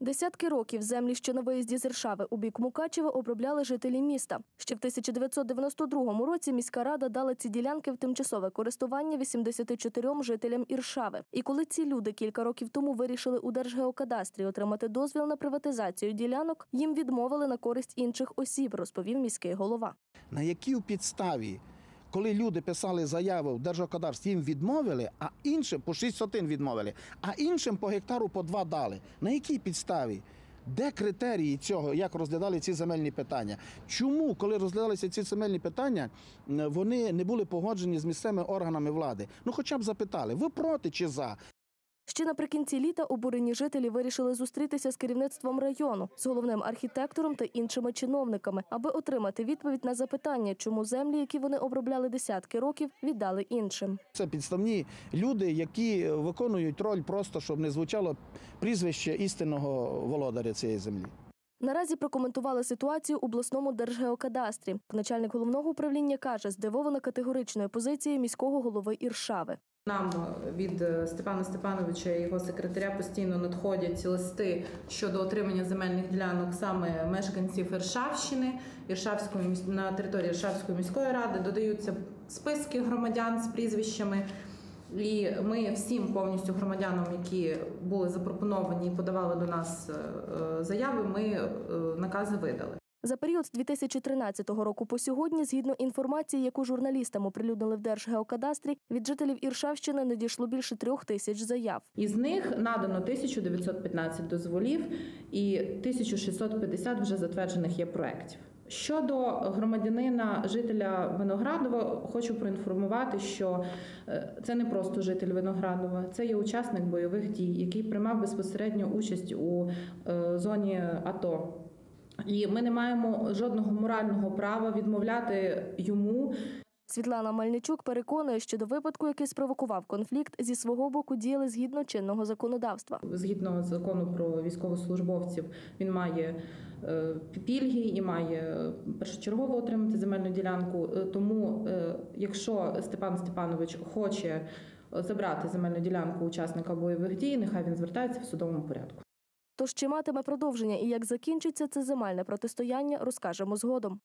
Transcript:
Десятки років землі, що на виїзді з Іршави у бік Мукачева, обробляли жителі міста. Ще в 1992 році міська рада дала ці ділянки в тимчасове користування 84 жителям Іршави. І коли ці люди кілька років тому вирішили у Держгеокадастрі отримати дозвіл на приватизацію ділянок, їм відмовили на користь інших осіб, розповів міський голова. На якій підставі, коли люди писали заяви в Держокадарстві, їм відмовили, а іншим по 6 сотин відмовили, а іншим по гектару по 2 дали. На якій підставі? Де критерії цього, як розглядали ці земельні питання? Чому, коли розглядалися ці земельні питання, вони не були погоджені з місцевими органами влади? Ну, хоча б запитали, ви проти чи за? Ще наприкінці літа обурені жителі вирішили зустрітися з керівництвом району, з головним архітектором та іншими чиновниками, аби отримати відповідь на запитання, чому землі, які вони обробляли десятки років, віддали іншим. Це підставні люди, які виконують роль просто, щоб не звучало прізвище істинного володаря цієї землі. Наразі прокоментували ситуацію у обласному держгеокадастрі. Начальник головного управління каже, здивована категоричною позицією міського голови Іршави. Нам від е, Степана Степановича і його секретаря постійно надходять листи щодо отримання земельних ділянок саме мешканців Іршавщини, Іршавської на території Іршавської міської ради додаються списки громадян з прізвищами. І ми всім повністю громадянам, які були запропоновані і подавали до нас е, е, заяви, ми е, накази видали. За період з 2013 року по сьогодні, згідно інформації, яку журналістам оприлюднили в Держгеокадастрі, від жителів Іршавщини надійшло більше трьох тисяч заяв. Із них надано 1915 дозволів і 1650 вже затверджених є проєктів. Щодо громадянина жителя Виноградова, хочу проінформувати, що е, це не просто житель Виноградова, це є учасник бойових дій, який приймав безпосередньо участь у е, зоні АТО. І ми не маємо жодного морального права відмовляти йому Світлана Мельничук переконує, що до випадку, який спровокував конфлікт, зі свого боку діяли згідно чинного законодавства. Згідно закону про військовослужбовців, він має е, пільги і має першочергово отримати земельну ділянку. Е, Тому, е, якщо Степан Степанович хоче забрати земельну ділянку учасника бойових дій, нехай він звертається в судовому порядку. Тож чи матиме продовження і як закінчиться це земельне протистояння, розкажемо згодом.